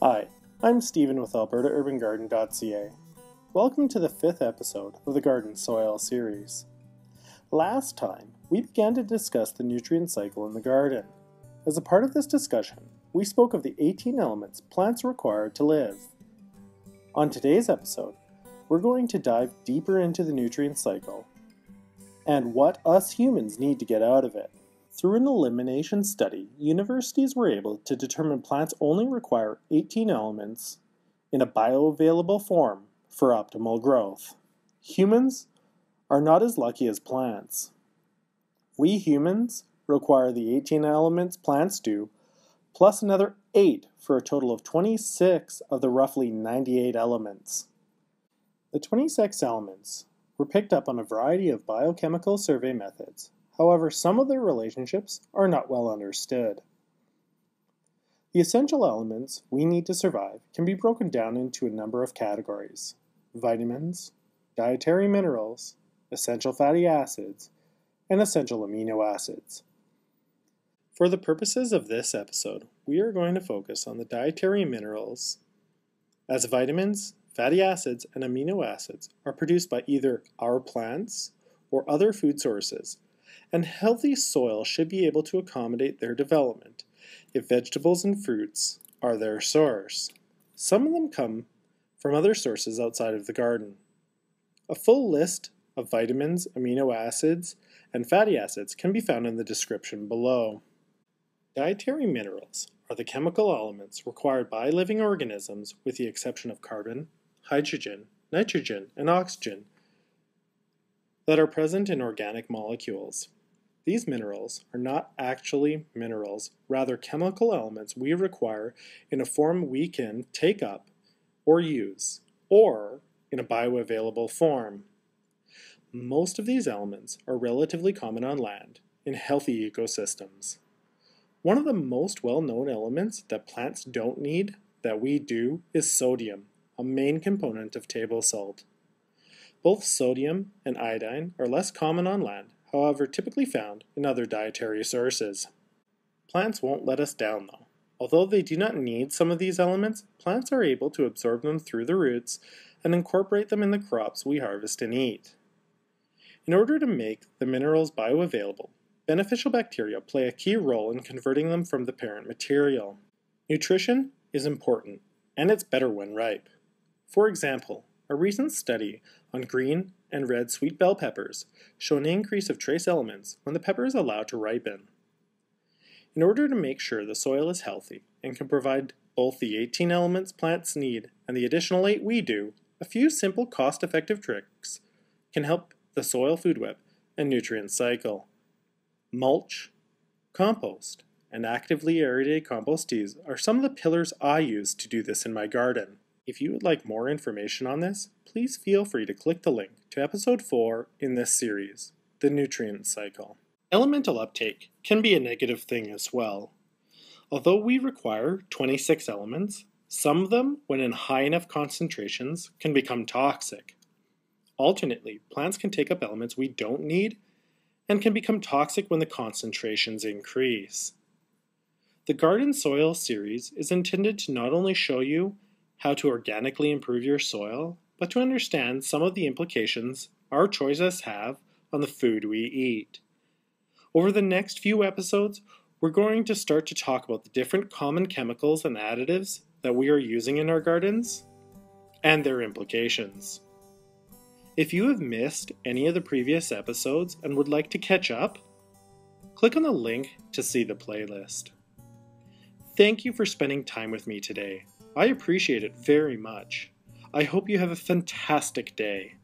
Hi, I'm Stephen with AlbertaUrbanGarden.ca. Welcome to the fifth episode of the Garden Soil series. Last time, we began to discuss the nutrient cycle in the garden. As a part of this discussion, we spoke of the 18 elements plants require to live. On today's episode, we're going to dive deeper into the nutrient cycle and what us humans need to get out of it. Through an elimination study, universities were able to determine plants only require 18 elements in a bioavailable form for optimal growth. Humans are not as lucky as plants. We humans require the 18 elements plants do, plus another 8 for a total of 26 of the roughly 98 elements. The 26 elements were picked up on a variety of biochemical survey methods However, some of their relationships are not well understood. The essential elements we need to survive can be broken down into a number of categories vitamins, dietary minerals, essential fatty acids, and essential amino acids. For the purposes of this episode, we are going to focus on the dietary minerals, as vitamins, fatty acids, and amino acids are produced by either our plants or other food sources and healthy soil should be able to accommodate their development if vegetables and fruits are their source. Some of them come from other sources outside of the garden. A full list of vitamins, amino acids, and fatty acids can be found in the description below. Dietary minerals are the chemical elements required by living organisms with the exception of carbon, hydrogen, nitrogen, and oxygen that are present in organic molecules. These minerals are not actually minerals, rather chemical elements we require in a form we can take up or use, or in a bioavailable form. Most of these elements are relatively common on land in healthy ecosystems. One of the most well-known elements that plants don't need that we do is sodium, a main component of table salt. Both sodium and iodine are less common on land however typically found in other dietary sources. Plants won't let us down though. Although they do not need some of these elements, plants are able to absorb them through the roots and incorporate them in the crops we harvest and eat. In order to make the minerals bioavailable, beneficial bacteria play a key role in converting them from the parent material. Nutrition is important, and it's better when ripe. For example, a recent study on green and red sweet bell peppers show an increase of trace elements when the pepper is allowed to ripen. In order to make sure the soil is healthy and can provide both the 18 elements plants need and the additional 8 we do, a few simple cost-effective tricks can help the soil food web and nutrient cycle. Mulch, compost, and actively aerated compost teas are some of the pillars I use to do this in my garden. If you would like more information on this, please feel free to click the link to episode 4 in this series, The Nutrient Cycle. Elemental uptake can be a negative thing as well. Although we require 26 elements, some of them, when in high enough concentrations, can become toxic. Alternately, plants can take up elements we don't need and can become toxic when the concentrations increase. The Garden Soil series is intended to not only show you how to organically improve your soil, but to understand some of the implications our choices have on the food we eat. Over the next few episodes, we're going to start to talk about the different common chemicals and additives that we are using in our gardens and their implications. If you have missed any of the previous episodes and would like to catch up, click on the link to see the playlist. Thank you for spending time with me today. I appreciate it very much. I hope you have a fantastic day.